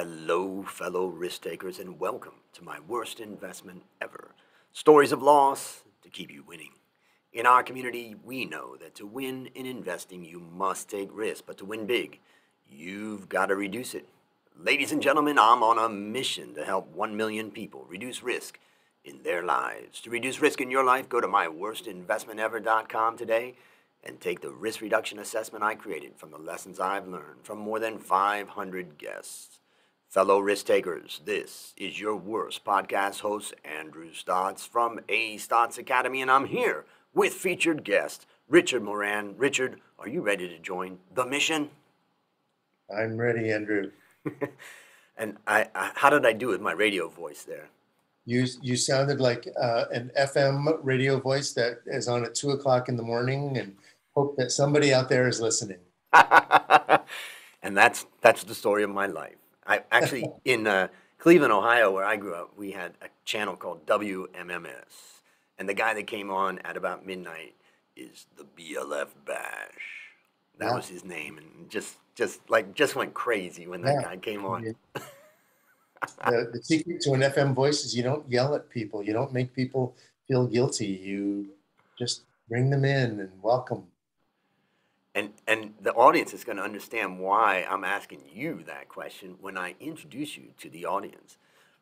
Hello, fellow risk takers, and welcome to my worst investment ever. Stories of loss to keep you winning. In our community, we know that to win in investing, you must take risk, but to win big, you've got to reduce it. Ladies and gentlemen, I'm on a mission to help 1 million people reduce risk in their lives. To reduce risk in your life, go to myworstinvestmentever.com today and take the risk reduction assessment I created from the lessons I've learned from more than 500 guests. Fellow risk takers, this is your worst podcast host, Andrew Stotz from A Stotz Academy, and I'm here with featured guest Richard Moran. Richard, are you ready to join the mission? I'm ready, Andrew. and I, I, how did I do with my radio voice there? You you sounded like uh, an FM radio voice that is on at two o'clock in the morning, and hope that somebody out there is listening. and that's that's the story of my life. I actually in uh, Cleveland, Ohio, where I grew up, we had a channel called WMMS, and the guy that came on at about midnight is the BLF Bash. That yeah. was his name, and just just like just went crazy when that yeah. guy came on. The, the secret to an FM voice is you don't yell at people. You don't make people feel guilty. You just bring them in and welcome and and the audience is going to understand why I'm asking you that question when I introduce you to the audience.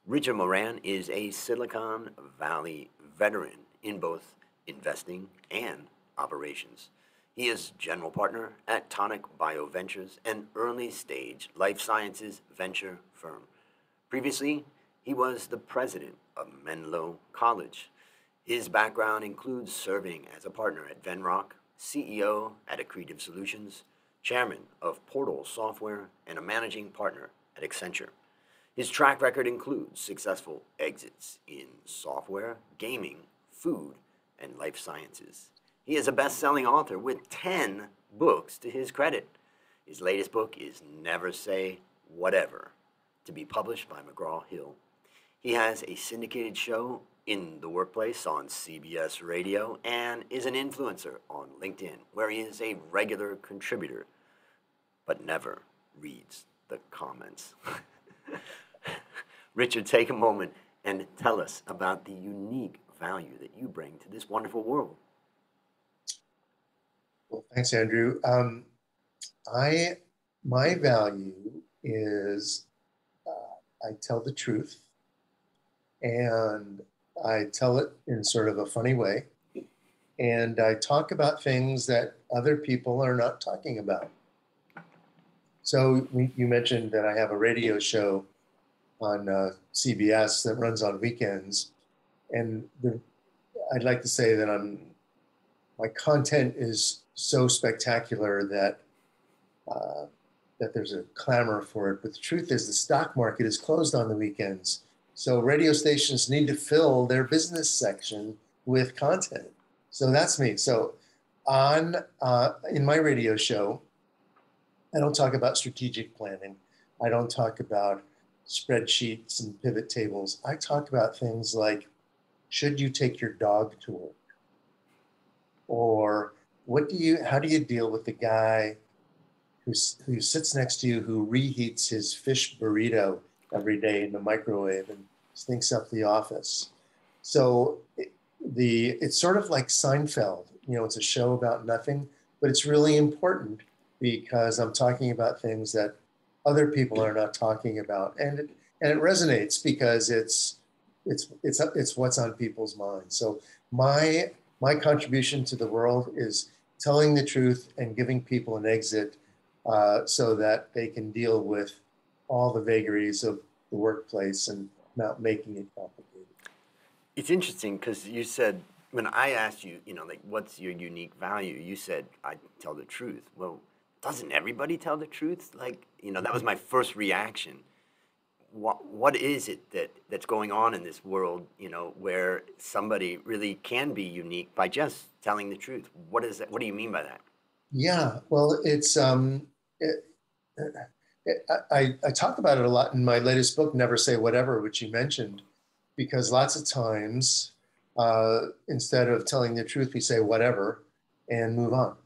Richard Moran is a Silicon Valley veteran in both investing and operations. He is general partner at Tonic Bio Ventures, an early stage life sciences venture firm. Previously, he was the president of Menlo College. His background includes serving as a partner at Venrock, CEO at Accretive Solutions, chairman of Portal Software, and a managing partner at Accenture. His track record includes successful exits in software, gaming, food, and life sciences. He is a best selling author with 10 books to his credit. His latest book is Never Say Whatever, to be published by McGraw Hill. He has a syndicated show in the workplace on CBS Radio and is an influencer on LinkedIn, where he is a regular contributor, but never reads the comments. Richard, take a moment and tell us about the unique value that you bring to this wonderful world. Well, thanks, Andrew. Um, I my value is uh, I tell the truth, and I tell it in sort of a funny way. And I talk about things that other people are not talking about. So you mentioned that I have a radio show on uh, CBS that runs on weekends. And the, I'd like to say that I'm, my content is so spectacular that uh, that there's a clamor for it. But the truth is, the stock market is closed on the weekends. So radio stations need to fill their business section with content. So that's me. So on uh, in my radio show, I don't talk about strategic planning. I don't talk about spreadsheets and pivot tables. I talk about things like should you take your dog to work? Or what do you how do you deal with the guy who, who sits next to you who reheats his fish burrito every day in the microwave and stinks up the office. So it, the it's sort of like Seinfeld. You know, it's a show about nothing, but it's really important because I'm talking about things that other people are not talking about, and it, and it resonates because it's it's it's it's what's on people's minds. So my my contribution to the world is telling the truth and giving people an exit uh, so that they can deal with all the vagaries of the workplace and not making it complicated. It's interesting because you said when I asked you, you know, like what's your unique value, you said I tell the truth. Well, doesn't everybody tell the truth? Like, you know, that was my first reaction. What what is it that that's going on in this world, you know, where somebody really can be unique by just telling the truth? What is that? What do you mean by that? Yeah, well, it's um, it, I, I talk about it a lot in my latest book, Never Say Whatever, which you mentioned, because lots of times, uh, instead of telling the truth, we say whatever and move on.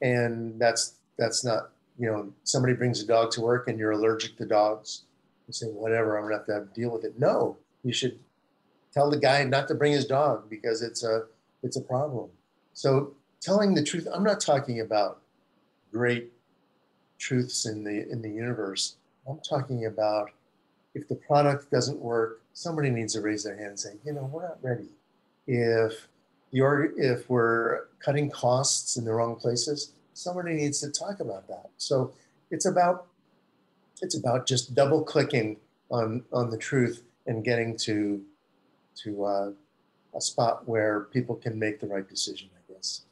And that's that's not, you know, somebody brings a dog to work and you're allergic to dogs. You say, whatever, I'm gonna have to, have to deal with it. No, you should tell the guy not to bring his dog because it's a it's a problem. So telling the truth, I'm not talking about great truths in the in the universe. I'm talking about if the product doesn't work, somebody needs to raise their hand and say, you know, we're not ready. If you're if we're cutting costs in the wrong places, somebody needs to talk about that. So it's about it's about just double clicking on on the truth and getting to to uh, a spot where people can make the right decision. I guess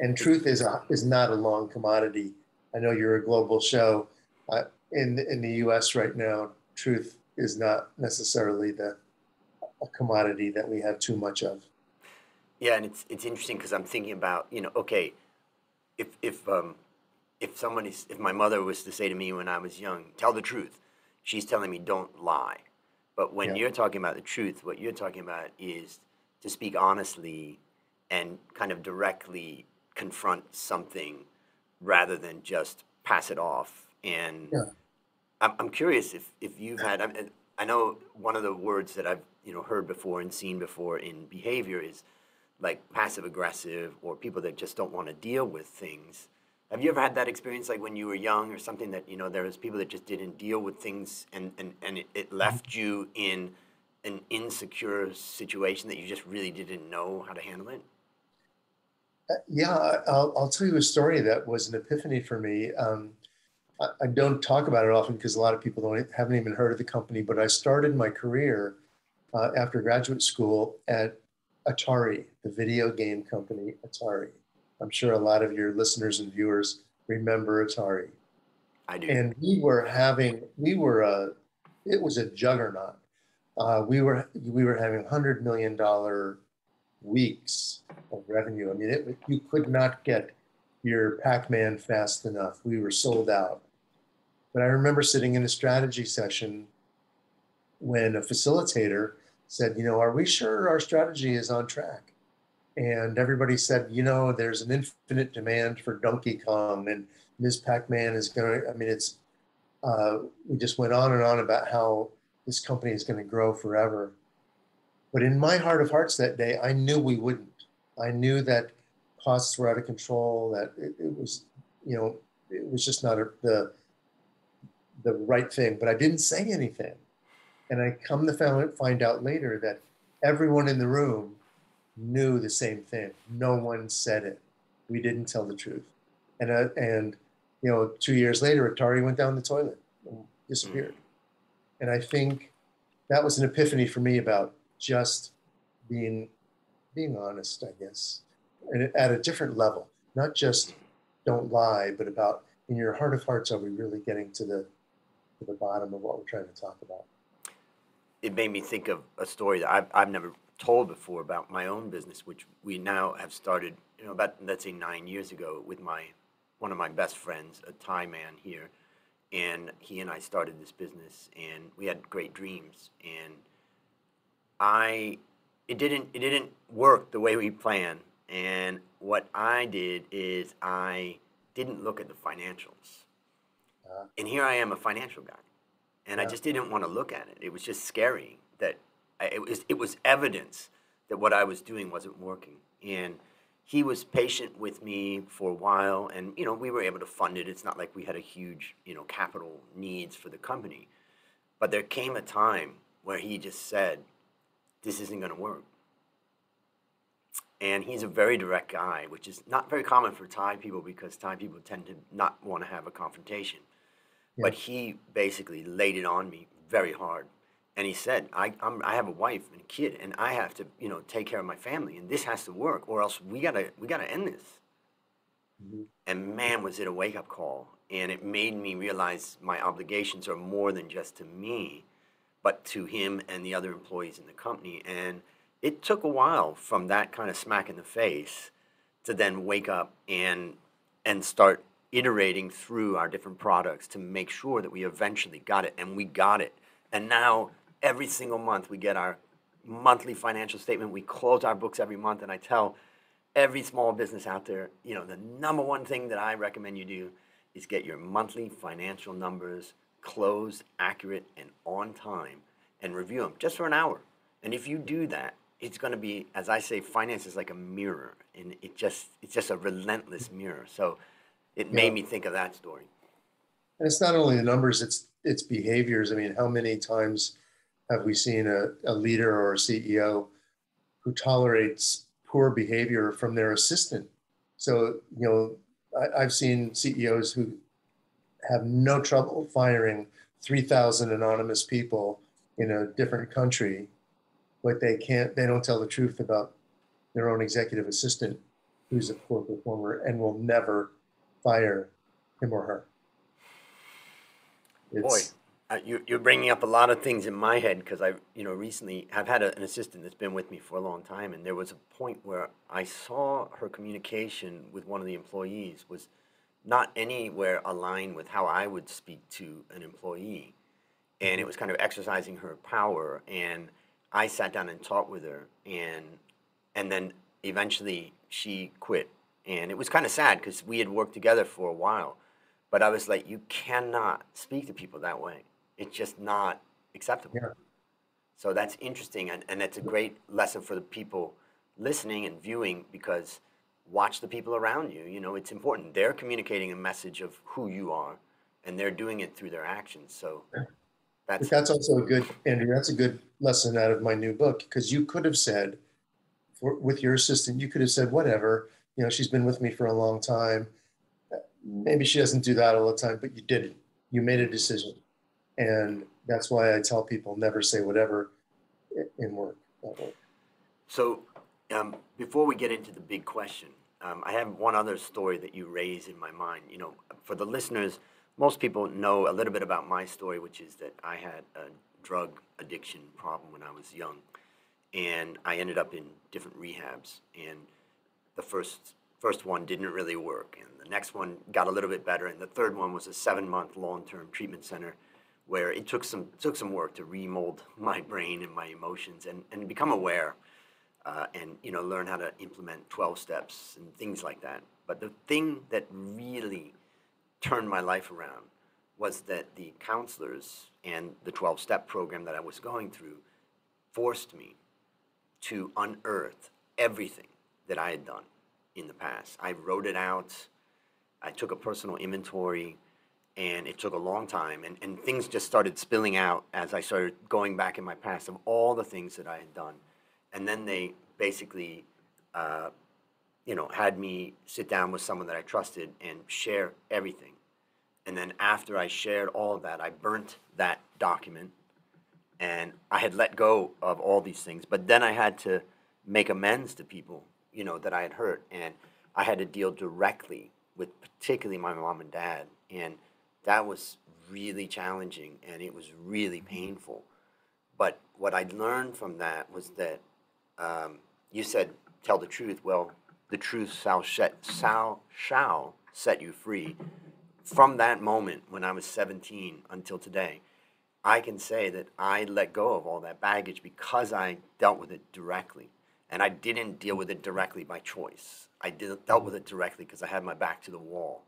And truth is a, is not a long commodity. I know you're a global show. Uh, in in the U.S. right now, truth is not necessarily the a commodity that we have too much of. Yeah, and it's it's interesting because I'm thinking about you know okay, if if um if somebody if my mother was to say to me when I was young, tell the truth, she's telling me don't lie. But when yeah. you're talking about the truth, what you're talking about is to speak honestly and kind of directly confront something rather than just pass it off. And yeah. I'm, I'm curious if, if you've had, I, I know one of the words that I've you know heard before and seen before in behavior is like passive aggressive or people that just don't want to deal with things. Have you ever had that experience like when you were young or something that, you know, there was people that just didn't deal with things and, and, and it, it mm-hmm. left you in an insecure situation that you just really didn't know how to handle it? Uh, yeah, I'll, I'll tell you a story that was an epiphany for me. Um, I, I, don't talk about it often because a lot of people don't haven't even heard of the company. But I started my career uh, after graduate school at Atari, the video game company Atari. I'm sure a lot of your listeners and viewers remember Atari. I do. And we were having, we were a, it was a juggernaut. Uh, we were we were having hundred million dollar weeks of revenue. I mean, it, you could not get your Pac-Man fast enough. We were sold out. But I remember sitting in a strategy session when a facilitator said, "You know, are we sure our strategy is on track?" and everybody said, you know, there's an infinite demand for Donkey Kong, and Ms. Pac-Man is going to. I mean, it's. Uh, we just went on and on about how this company is going to grow forever. But in my heart of hearts that day, I knew we wouldn't. I knew that costs were out of control. That it, it was, you know, it was just not a, the the right thing. But I didn't say anything, and I come to find out later that everyone in the room knew the same thing. No one said it. We didn't tell the truth. And, uh, and you know, two years later, Atari went down the toilet and disappeared. Mm. And I think that was an epiphany for me about just being, being honest, I guess, and at a different level, not just don't lie, but about in your heart of hearts, are we really getting to the, to the bottom of what we're trying to talk about? It made me think of a story that I've, I've never told before about my own business, which we now have started, you know, about let's say nine years ago with my one of my best friends, a Thai man here, and he and I started this business, and we had great dreams, and I, it didn't it didn't work the way we planned, and what I did is I didn't look at the financials, uh, and here I am a financial guy, and yeah. I just didn't want to look at it. It was just scary that it was it was evidence that what I was doing wasn't working, and he was patient with me for a while, and you know we were able to fund it. It's not like we had a huge you know capital needs for the company, but there came a time where he just said, "This isn't going to work." And he's a very direct guy, which is not very common for Thai people because Thai people tend to not want to have a confrontation. Yeah. But he basically laid it on me very hard and he said, I, I'm, I have a wife and a kid, and I have to, you know, take care of my family, and this has to work, or else we gotta, we gotta end this. Mm-hmm. And man, was it a wake up call, and it made me realize my obligations are more than just to me, but to him and the other employees in the company. And it took a while from that kind of smack in the face to then wake up and and start iterating through our different products to make sure that we eventually got it, and we got it. And now every single month we get our monthly financial statement. We close our books every month, and I tell every small business out there, you know, the number one thing that I recommend you do is get your monthly financial numbers closed, accurate, and on time, and review them just for an hour. And if you do that, it's going to be, as I say, finance is like a mirror, and it just it's just a relentless mirror. So it made Yeah. me think of that story. And it's not only the numbers, it's it's behaviors. I mean, how many times have we seen a, a leader or a CEO who tolerates poor behavior from their assistant? So, you know, I, I've seen CEOs who have no trouble firing 3,000 anonymous people in a different country, but they can't, they don't tell the truth about their own executive assistant who's a poor performer and will never fire him or her. Boy, uh, you, you're bringing up a lot of things in my head because I, you know, recently have had a, an assistant that's been with me for a long time, and there was a point where I saw her communication with one of the employees was not anywhere aligned with how I would speak to an employee, and it mm-hmm. was kind of exercising her power. And I sat down and talked with her, and and then eventually she quit, and it was kind of sad because we had worked together for a while. But I was like, you cannot speak to people that way. It's just not acceptable. Yeah. So that's interesting, and, and it's a great lesson for the people listening and viewing because watch the people around you. You know, it's important. They're communicating a message of who you are, and they're doing it through their actions. So that's that's also a good, Andrew, that's a good lesson out of my new book because you could have said, for, with your assistant, you could have said, whatever, you know, she's been with me for a long time. Maybe she doesn't do that all the time, but you didn't. You made a decision. And that's why I tell people never say whatever in work. So, um, before we get into the big question, um, I have one other story that you raise in my mind. You know, for the listeners, most people know a little bit about my story, which is that I had a drug addiction problem when I was young, and I ended up in different rehabs. And the first first one didn't really work, and the next one got a little bit better, and the third one was a seven month long term treatment center where it took some took some work to remold my brain and my emotions and, and become aware uh, and you know learn how to implement 12 steps and things like that but the thing that really turned my life around was that the counselors and the 12 step program that I was going through forced me to unearth everything that I had done in the past. I wrote it out. I took a personal inventory and it took a long time and, and things just started spilling out as I started going back in my past of all the things that I had done. And then they basically, uh, you know, had me sit down with someone that I trusted and share everything. And then after I shared all of that, I burnt that document and I had let go of all these things. But then I had to make amends to people, you know, that I had hurt, and I had to deal directly with particularly my mom and dad, and that was really challenging and it was really painful. But what I learned from that was that um, you said, "Tell the truth." Well, the truth shall set shall shall set you free. From that moment when I was 17 until today, I can say that I let go of all that baggage because I dealt with it directly. And I didn't deal with it directly by choice. I did, dealt with it directly because I had my back to the wall.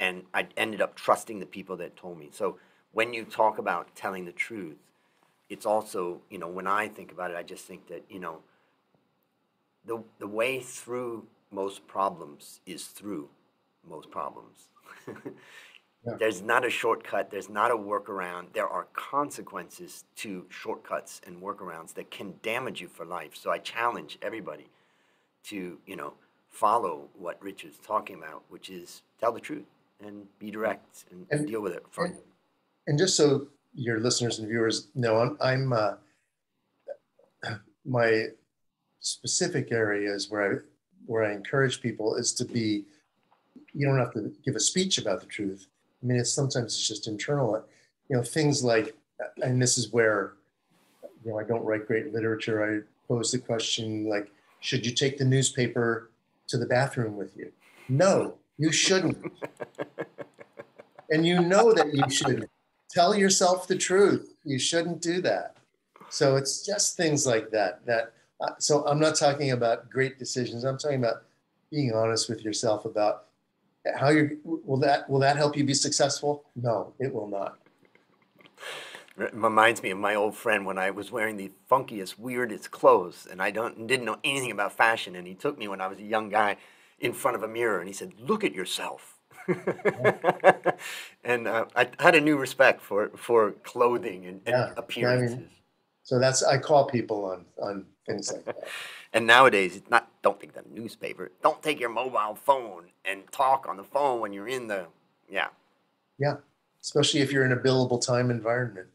And I ended up trusting the people that told me. So when you talk about telling the truth, it's also, you know, when I think about it, I just think that, you know, the, the way through most problems is through most problems. Yeah. There's not a shortcut, there's not a workaround. There are consequences to shortcuts and workarounds that can damage you for life. So I challenge everybody to, you know, follow what Richard's talking about, which is tell the truth and be direct and, And- deal with it. For, and- And just so your listeners and viewers know, I'm, I'm uh, my specific areas where I where I encourage people is to be. You don't have to give a speech about the truth. I mean, it's sometimes it's just internal. You know, things like, and this is where, you know, I don't write great literature. I pose the question like, should you take the newspaper to the bathroom with you? No, you shouldn't. and you know that you shouldn't. tell yourself the truth. You shouldn't do that. So it's just things like that. That so I'm not talking about great decisions. I'm talking about being honest with yourself about how you will that will that help you be successful? No, it will not. It reminds me of my old friend when I was wearing the funkiest, weirdest clothes, and I don't didn't know anything about fashion. And he took me when I was a young guy in front of a mirror, and he said, "Look at yourself." and uh, I had a new respect for for clothing and, and Yeah, appearances. I mean, so that's I call people on on things like that. And nowadays, it's not. Don't take the newspaper. Don't take your mobile phone and talk on the phone when you're in the. Yeah. Yeah, especially if you're in a billable time environment.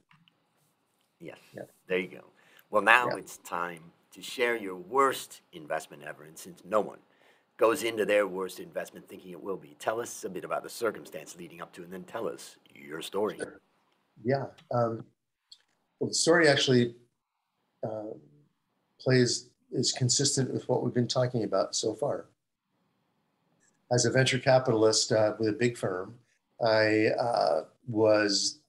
Yes. Yeah. There you go. Well, now Yeah. it's time to share your worst investment ever. And since no one goes into their worst investment thinking it will be, tell us a bit about the circumstance leading up to, and then tell us your story. Sure. Yeah. Um, well, the story actually uh, plays is consistent with what we've been talking about so far. As a venture capitalist uh, with a big firm, I uh, was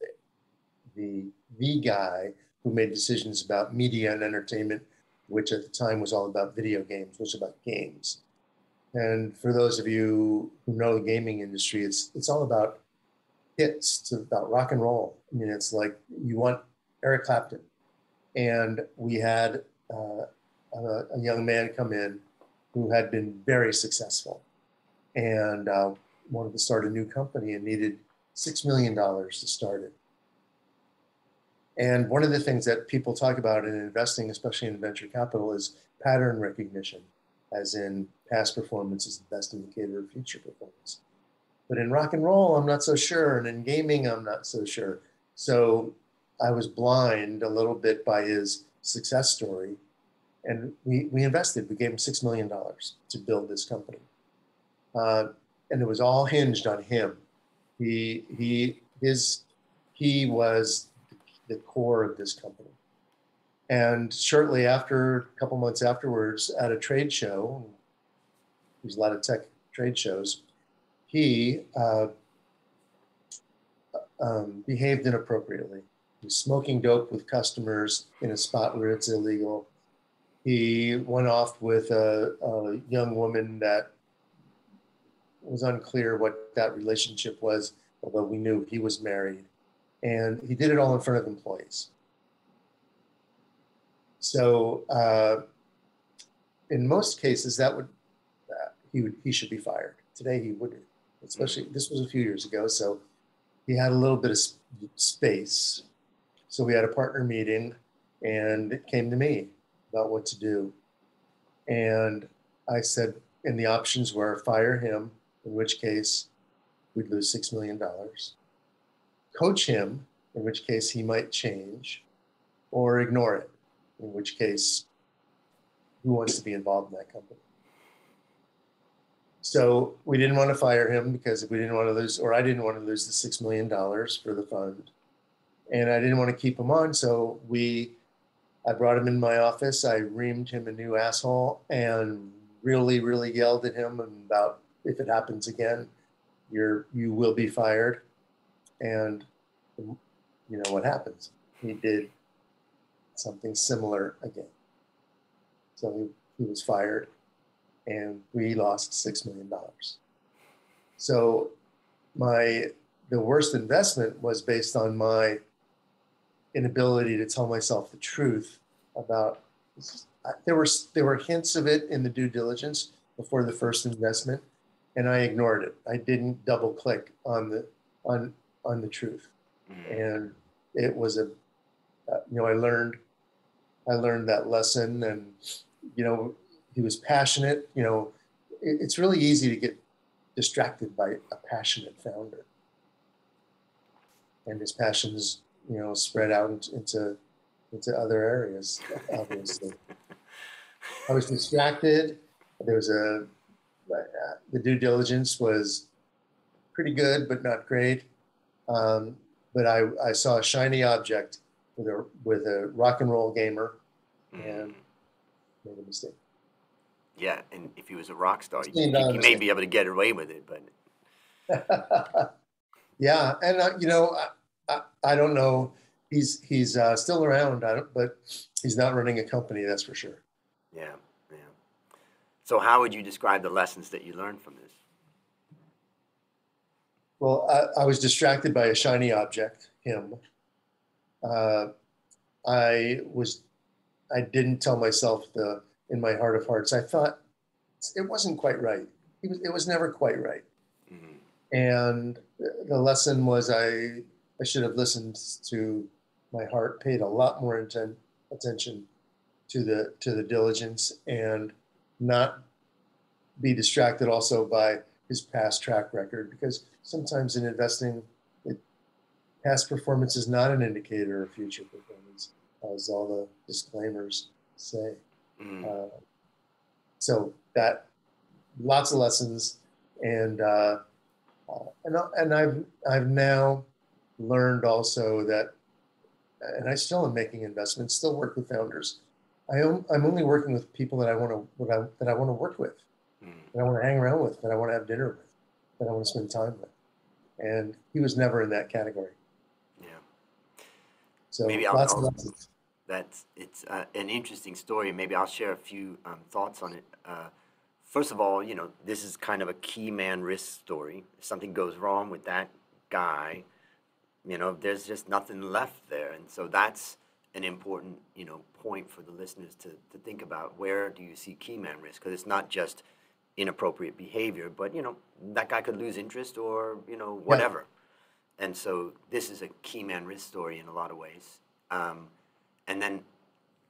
the the guy who made decisions about media and entertainment, which at the time was all about video games, was about games. And for those of you who know the gaming industry, it's it's all about hits. It's about rock and roll. I mean, it's like you want Eric Clapton, and we had uh, a, a young man come in who had been very successful, and uh, wanted to start a new company and needed six million dollars to start it. And one of the things that people talk about in investing, especially in venture capital, is pattern recognition, as in past performance is the best indicator of future performance. But in rock and roll, I'm not so sure. And in gaming, I'm not so sure. So I was blind a little bit by his success story. And we, we invested, we gave him $6 million to build this company. Uh, and it was all hinged on him. He, he, his, he was the core of this company. And shortly after, a couple months afterwards, at a trade show, there's a lot of tech trade shows, he uh, um, behaved inappropriately. He was smoking dope with customers in a spot where it's illegal. He went off with a, a young woman that was unclear what that relationship was, although we knew he was married. And he did it all in front of employees. So, uh, in most cases, that would uh, he would he should be fired. Today, he wouldn't. Especially this was a few years ago, so he had a little bit of space. So we had a partner meeting, and it came to me about what to do. And I said, and the options were fire him, in which case we'd lose six million dollars. Coach him, in which case he might change, or ignore it, in which case who wants to be involved in that company? So we didn't want to fire him because we didn't want to lose, or I didn't want to lose the six million dollars for the fund, and I didn't want to keep him on. So we, I brought him in my office. I reamed him a new asshole and really, really yelled at him about if it happens again, you're you will be fired. And you know what happens? He did something similar again. So he, he was fired and we lost six million dollars. So my the worst investment was based on my inability to tell myself the truth about there were there were hints of it in the due diligence before the first investment and I ignored it. I didn't double click on the on on the truth Mm. and it was a uh, you know I learned I learned that lesson and you know he was passionate you know it, it's really easy to get distracted by a passionate founder and his passions you know spread out into into other areas obviously. I was distracted. There was a uh, the due diligence was pretty good but not great. Um, but I, I saw a shiny object with a with a rock and roll gamer. And Mm. made a mistake. Yeah, and if he was a rock star, you, Stand you- on you the may be able to get away with it, but yeah, and uh, you know, I, I, don't know. He's he's uh, still around, I don't, but he's not running a company. That's for sure. yeah, yeah. So, how would you describe the lessons that you learned from this? Well, I, I was distracted by a shiny object, him, uh, I was, I didn't tell myself the in my heart of hearts. I thought it wasn't quite right. It was, it was never quite right. Mm-hmm. And the lesson was I I should have listened to my heart, paid a lot more inten- attention to the to the diligence, and not be distracted also by his past track record because sometimes in investing, it, past performance is not an indicator of future performance, as all the disclaimers say. Mm. Uh, so that lots of lessons, and uh, uh, and and I've I've now learned also that, and I still am making investments, still work with founders. I am, I'm only working with people that I want to I, that I want to work with, mm. that I want to hang around with, that I want to have dinner with, that I want to spend time with. And he was never in that category. Yeah. So maybe I'll, lots I'll, that's it's uh, an interesting story. Maybe I'll share a few um, thoughts on it. Uh, first of all, you know, this is kind of a key man risk story. If something goes wrong with that guy, you know, there's just nothing left there, and so that's an important, you know, point for the listeners to, to think about. Where do you see key man risk? Because it's not just inappropriate behavior, but you know, that guy could lose interest or you know whatever. Yeah. And so this is a key man risk story in a lot of ways. Um, and then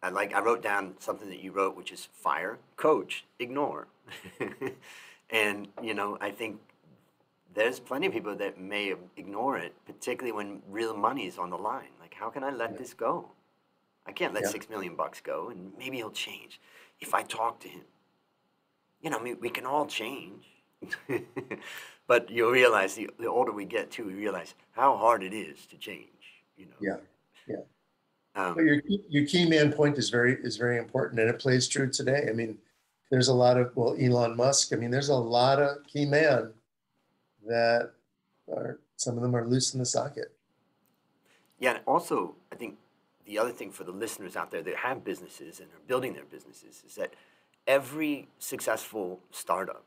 I like I wrote down something that you wrote, which is fire, coach, ignore. and you know, I think there's plenty of people that may ignore it, particularly when real money is on the line. Like, how can I let yeah. this go? I can't let yeah. six million bucks go, and maybe he'll change if I talk to him. You know, I mean, we can all change, but you'll realize the, the older we get too, we realize how hard it is to change. You know. Yeah. Yeah. Um, but your your key man point is very is very important, and it plays true today. I mean, there's a lot of well, Elon Musk. I mean, there's a lot of key man that are some of them are loose in the socket. Yeah, and also I think the other thing for the listeners out there that have businesses and are building their businesses is that every successful startup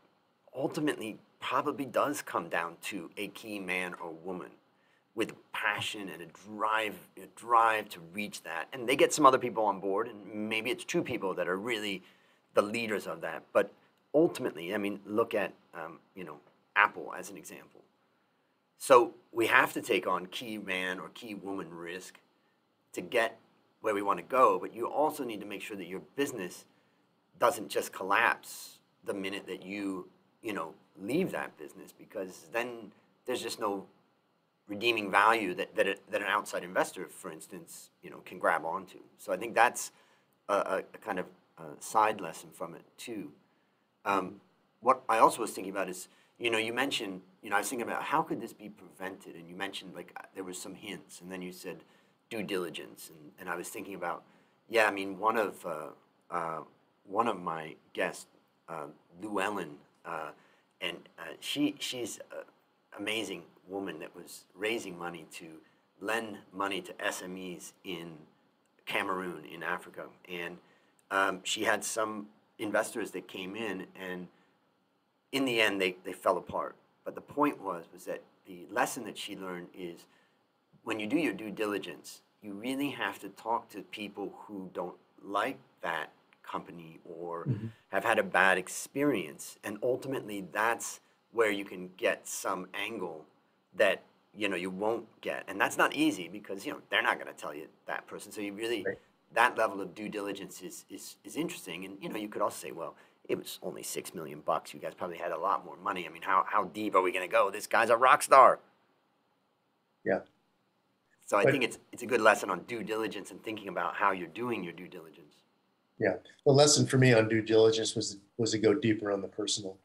ultimately probably does come down to a key man or woman with passion and a drive a drive to reach that and they get some other people on board and maybe it's two people that are really the leaders of that but ultimately i mean look at um, you know Apple as an example. So we have to take on key man or key woman risk to get where we want to go, but you also need to make sure that your business doesn't just collapse the minute that you, you know, leave that business because then there's just no redeeming value that, that, it, that an outside investor, for instance, you know, can grab onto. So I think that's a, a, kind of a side lesson from it too. Um, what I also was thinking about is you know, you mentioned, you know, I was thinking about how could this be prevented, and you mentioned like uh, there was some hints, and then you said due diligence, and, and I was thinking about, yeah, I mean, one of uh, uh, one of my guests, uh, Llewellyn, uh, and uh, she she's an amazing woman that was raising money to lend money to SMEs in Cameroon in Africa, and um, she had some investors that came in and in the end, they, they fell apart. But the point was, was that the lesson that she learned is when you do your due diligence, you really have to talk to people who don't like that company or mm-hmm. have had a bad experience. And ultimately, that's where you can get some angle that you know you won't get and that's not easy because you know they're not going to tell you that person so you really right. that level of due diligence is, is is interesting and you know you could also say well it was only six million bucks. You guys probably had a lot more money. I mean, how how deep are we going to go? This guy's a rock star. Yeah. So I but, think it's it's a good lesson on due diligence and thinking about how you're doing your due diligence. Yeah, the lesson for me on due diligence was was to go deeper on the personal,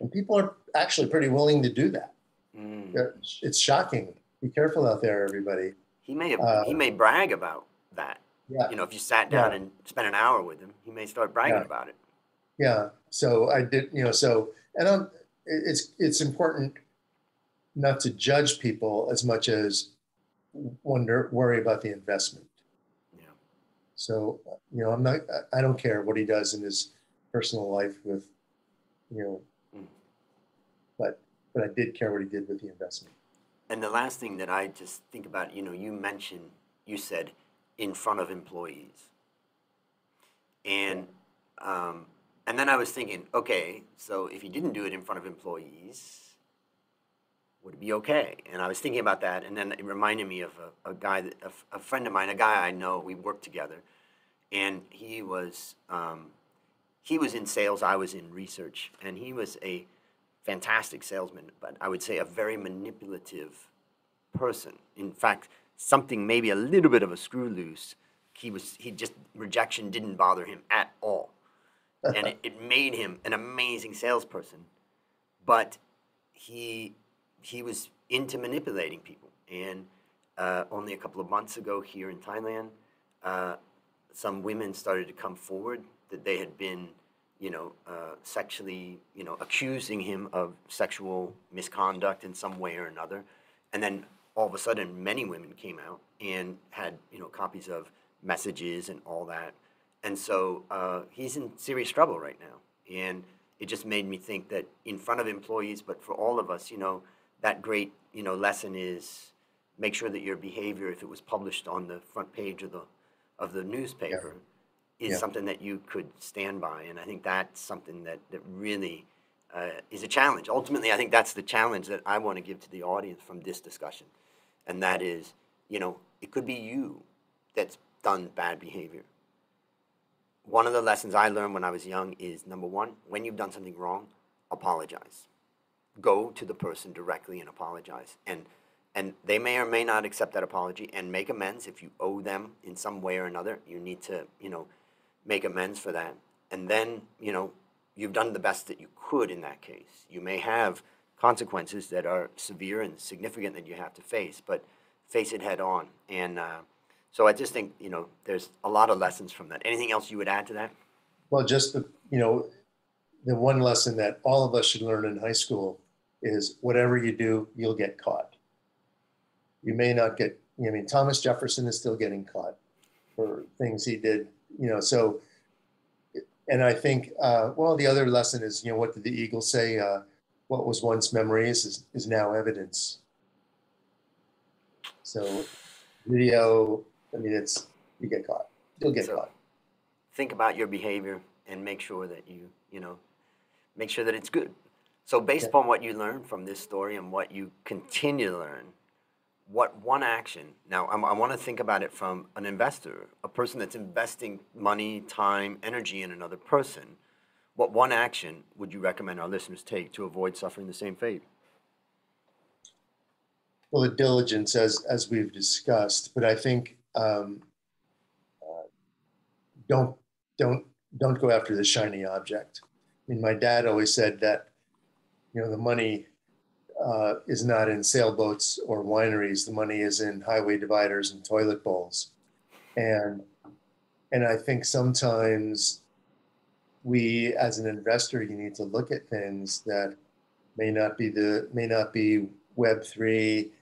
and people are actually pretty willing to do that. Mm. It's shocking. Be careful out there, everybody. He may have, uh, he may brag about that. Yeah. You know, if you sat down yeah. and spent an hour with him, he may start bragging yeah. about it yeah. So i did you know so and I'm, it's it's important not to judge people as much as wonder worry about the investment. Yeah. So you know i'm not i don't care what he does in his personal life with you know mm. but but i did care what he did with the investment. And the last thing that i just think about you know you mentioned you said in front of employees. And um, and then I was thinking, okay, so if you didn't do it in front of employees, would it be okay? And I was thinking about that, and then it reminded me of a, a guy, that, a, a friend of mine, a guy I know. We worked together, and he was um, he was in sales. I was in research, and he was a fantastic salesman, but I would say a very manipulative person. In fact, something maybe a little bit of a screw loose. He was he just rejection didn't bother him at all, and it, it made him an amazing salesperson. But he he was into manipulating people. And uh, only a couple of months ago here in Thailand, uh, some women started to come forward that they had been, you know, uh, sexually, you know, accusing him of sexual misconduct in some way or another. And then all of a sudden, many women came out and had, you know, copies of messages and all that. And so uh, he's in serious trouble right now. And it just made me think that in front of employees, but for all of us, you know, that great you know lesson is make sure that your behavior, if it was published on the front page of the of the newspaper, yeah. is yeah. something that you could stand by. And I think that's something that that really uh, is a challenge. Ultimately, I think that's the challenge that I want to give to the audience from this discussion, and that is, you know, it could be you that's done bad behavior. One of the lessons I learned when I was young is number one, when you've done something wrong, apologize go to the person directly and apologize. And and they may or may not accept that apology and make amends if you owe them in some way or another. You need to, you know, make amends for that. And then, you know, you've done the best that you could in that case. You may have consequences that are severe and significant that you have to face, but face it head on. And uh, so I just think, you know, there's a lot of lessons from that. Anything else you would add to that? Well, just the, you know, the one lesson that all of us should learn in high school is whatever you do, you'll get caught. You may not get, I mean, Thomas Jefferson is still getting caught for things he did, you know, so, and I think, uh, well, the other lesson is, you know, what did the eagle say? Uh, what was once memories is, is now evidence. So video, I mean, it's, you get caught, you'll get so caught. Think about your behavior and make sure that you, you know, make sure that it's good. So based upon what you learned from this story and what you continue to learn, what one action, now I'm, i want to think about it from an investor, a person that's investing money, time, energy in another person, what one action would you recommend our listeners take to avoid suffering the same fate? Well, the diligence, as, as we've discussed, but I think um, uh, don't, don't, don't go after the shiny object. I mean, my dad always said that you know, the money uh, is not in sailboats or wineries. The money is in highway dividers and toilet bowls. And and I think sometimes we, as an investor, you need to look at things that may not be the may not be Web three,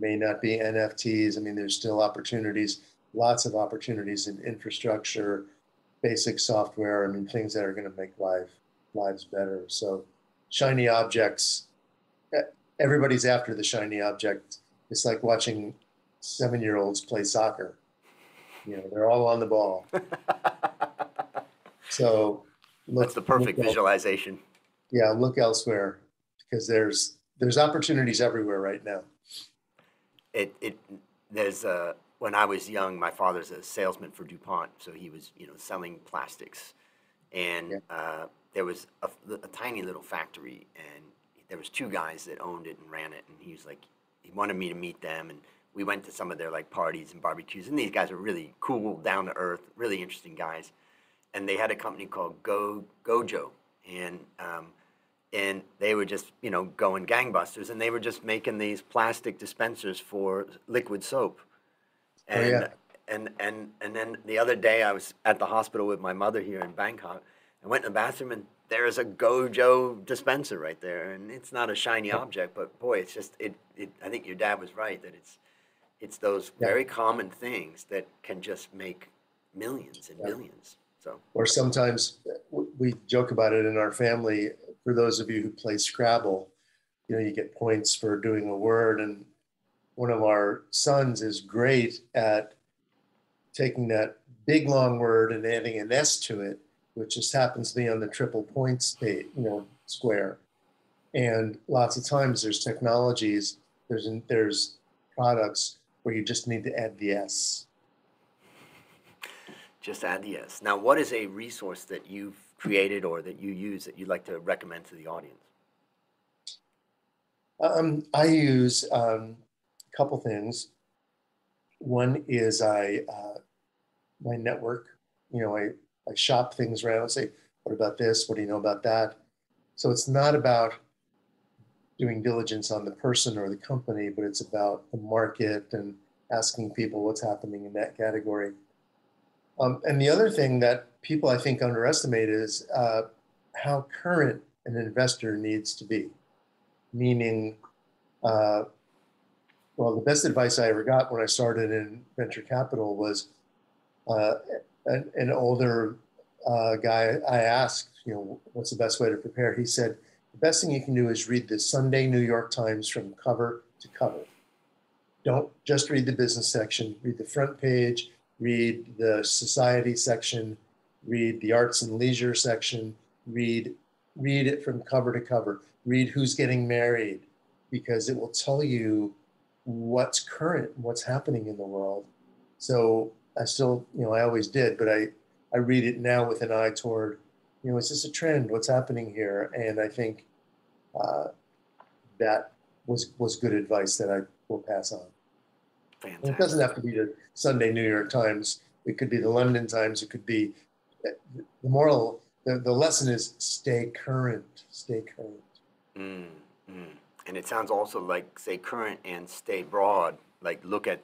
may not be NFTs. I mean, there's still opportunities, lots of opportunities in infrastructure, basic software. I mean, things that are going to make life lives better. So shiny objects. Everybody's after the shiny object. It's like watching seven year olds play soccer. You know, they're all on the ball. so look, that's the perfect visualization. yeah, look elsewhere because there's there's opportunities everywhere right now. It it there's uh when I was young, my father's a salesman for DuPont, so he was you know selling plastics, and yeah. uh, there was a, a, tiny little factory, and there was two guys that owned it and ran it, and he was like, he wanted me to meet them, and we went to some of their like parties and barbecues, and these guys were really cool, down to earth, really interesting guys, and they had a company called Go Gojo, and um, and they were just you know going gangbusters, and they were just making these plastic dispensers for liquid soap, and. Oh, yeah. And, and, and then the other day I was at the hospital with my mother here in Bangkok, I went in the bathroom and there's a Gojo dispenser right there, and it's not a shiny object, but boy, it's just it. it I think your dad was right that it's it's those yeah. very common things that can just make millions and yeah. millions. So, or sometimes we joke about it in our family. For those of you who play Scrabble, you know you get points for doing a word, and one of our sons is great at taking that big long word and adding an S to it, which just happens to be on the triple points page, you know, square. And lots of times there's technologies, there's there's products where you just need to add the S. Just add the S. Now, what is a resource that you've created or that you use that you'd like to recommend to the audience? Um, I use um, a couple things. One is I uh, my network. You know, I I shop things around. and say, what about this? What do you know about that? So it's not about doing diligence on the person or the company, but it's about the market and asking people what's happening in that category. Um, and the other thing that people I think underestimate is uh, how current an investor needs to be. Meaning, uh, well, the best advice I ever got when I started in venture capital was uh, an, an, older uh, guy. I asked, you know, what's the best way to prepare? He said, the best thing you can do is read the Sunday New York Times from cover to cover. Don't just read the business section, read the front page, read the society section, read the arts and leisure section, read read it from cover to cover, read who's getting married because it will tell you what's current, what's happening in the world. So I still, you know, I always did, but I I read it now with an eye toward you know, is this a trend? What's happening here? And I think uh, that was was good advice that I will pass on. Fantastic. It doesn't have to be the Sunday New York Times. It could be the London Times. It could be the moral. The, the lesson is stay current. Stay current. Mm, mm. And it sounds also like stay current and stay broad. Like look at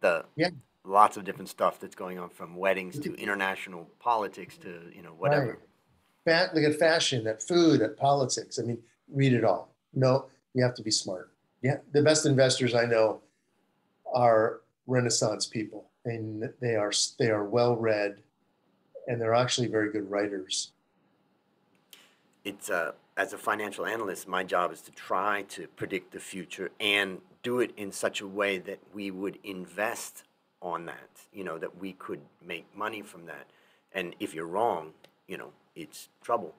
the yeah lots of different stuff that's going on from weddings to international politics to you know whatever. Right look at fashion, at food, at politics. I mean, read it all. No, you have to be smart. Yeah, the best investors I know are Renaissance people, and they are they are well read, and they're actually very good writers. It's uh, as a financial analyst, my job is to try to predict the future and do it in such a way that we would invest on that. You know, that we could make money from that. And if you're wrong, you know, it's trouble.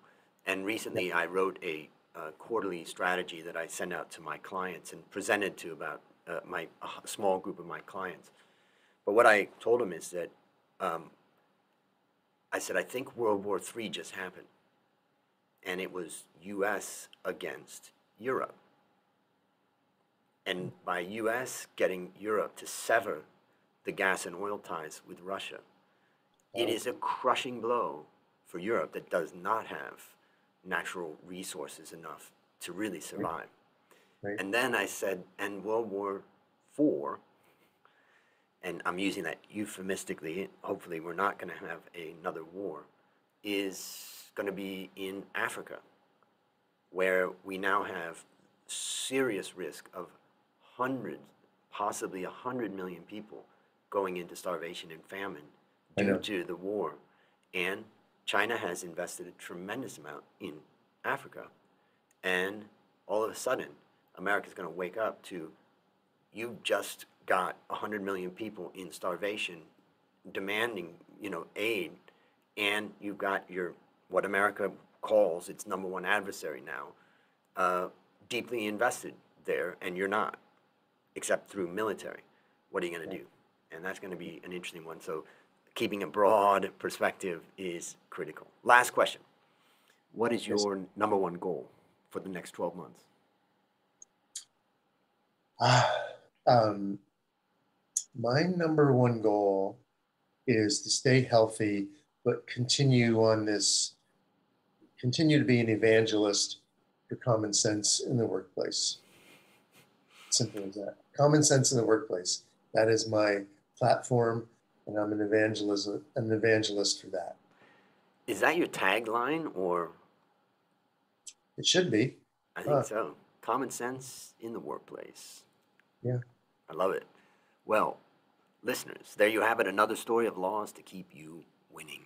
And recently, I wrote a, a, quarterly strategy that I sent out to my clients and presented to about uh, my a small group of my clients. But what I told them is that um, I said I think World War III just happened, and it was U.S. against Europe. And by U.S. getting Europe to sever the gas and oil ties with Russia, it is a crushing blow for Europe that does not have natural resources enough to really survive. Right. And then I said, and World War IV, and I'm using that euphemistically, hopefully we're not going to have another war, is going to be in Africa, where we now have serious risk of hundreds, possibly 100 million people going into starvation and famine due to the war. And China has invested a tremendous amount in Africa. And all of a sudden, America's going to wake up to you've just got 100 million people in starvation demanding, you know, aid, and you've got your, what America calls its number one adversary now, uh, deeply invested there, and you're not, except through military. What are you going to do? And that's going to be an interesting one. So keeping a broad perspective is critical. Last question. What is your number one goal for the next 12 months? Uh, um, my number one goal is to stay healthy, but continue on this, continue to be an evangelist for common sense in the workplace. Simple as that. Common sense in the workplace. That is my platform and I'm an evangelist, an evangelist for that. Is that your tagline, or? It should be. I think uh, so. Common sense in the workplace. Yeah. I love it. Well, listeners, there you have it. Another story of laws to keep you winning.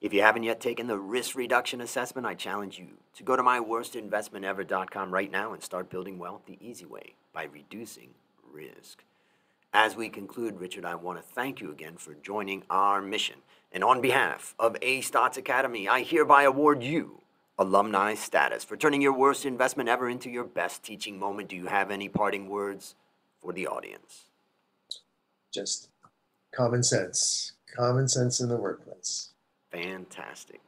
If you haven't yet taken the risk reduction assessment, I challenge you to go to myworstinvestmentever.com right now and start building wealth the easy way by reducing risk. As we conclude, Richard, I want to thank you again for joining our mission. And on behalf of A Stotz Academy, I hereby award you alumni status for turning your worst investment ever into your best teaching moment. Do you have any parting words for the audience? Just common sense, common sense in the workplace. Fantastic.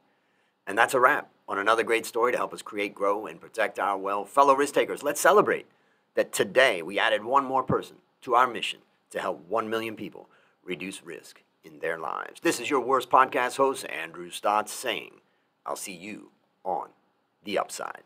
And that's a wrap on another great story to help us create, grow, and protect our well. Fellow risk takers, let's celebrate that today we added one more person to our mission to help 1 million people reduce risk in their lives. This is your worst podcast host, Andrew Stotz, saying, I'll see you on the upside.